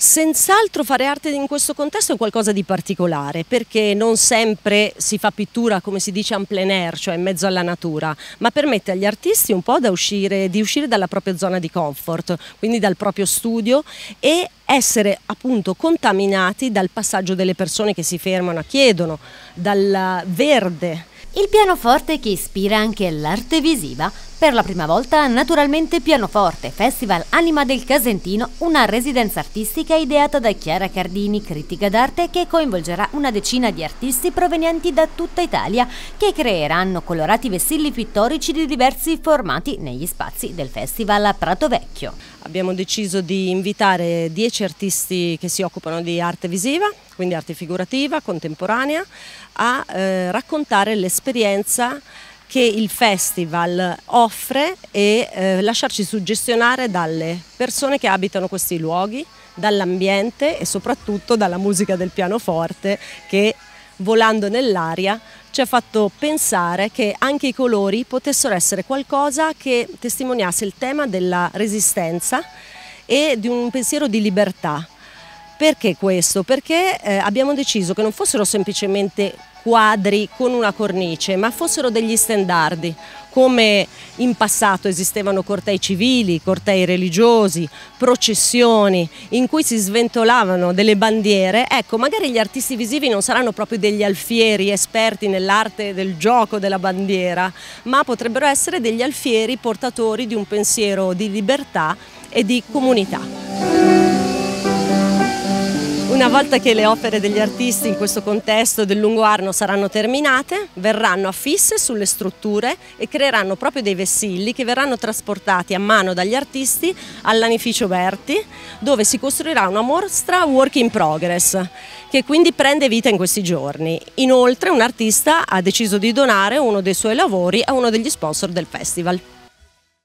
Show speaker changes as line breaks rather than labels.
Senz'altro fare arte in questo contesto è qualcosa di particolare perché non sempre si fa pittura come si dice en plein air, cioè in mezzo alla natura, ma permette agli artisti un po' uscire, di uscire dalla propria zona di comfort, quindi dal proprio studio e essere appunto contaminati dal passaggio delle persone che si fermano, chiedono, dal verde
il pianoforte che ispira anche l'arte visiva. Per la prima volta, naturalmente Pianoforte, Festival Anima del Casentino, una residenza artistica ideata da Chiara Cardini, critica d'arte, che coinvolgerà una decina di artisti provenienti da tutta Italia, che creeranno colorati vessilli pittorici di diversi formati negli spazi del Festival a Prato Vecchio.
Abbiamo deciso di invitare 10 artisti che si occupano di arte visiva, quindi arte figurativa, contemporanea, a eh, raccontare l'esperienza che il festival offre e eh, lasciarci suggestionare dalle persone che abitano questi luoghi, dall'ambiente e soprattutto dalla musica del pianoforte che volando nell'aria ci ha fatto pensare che anche i colori potessero essere qualcosa che testimoniasse il tema della resistenza e di un pensiero di libertà. Perché questo? Perché eh, abbiamo deciso che non fossero semplicemente quadri con una cornice, ma fossero degli standardi, come in passato esistevano cortei civili, cortei religiosi, processioni in cui si sventolavano delle bandiere, ecco magari gli artisti visivi non saranno proprio degli alfieri esperti nell'arte del gioco della bandiera, ma potrebbero essere degli alfieri portatori di un pensiero di libertà e di comunità. Una volta che le opere degli artisti in questo contesto del lungo Arno saranno terminate, verranno affisse sulle strutture e creeranno proprio dei vessilli che verranno trasportati a mano dagli artisti all'Anificio Berti, dove si costruirà una mostra work in progress, che quindi prende vita in questi giorni. Inoltre un artista ha deciso di donare uno dei suoi lavori a uno degli sponsor del festival.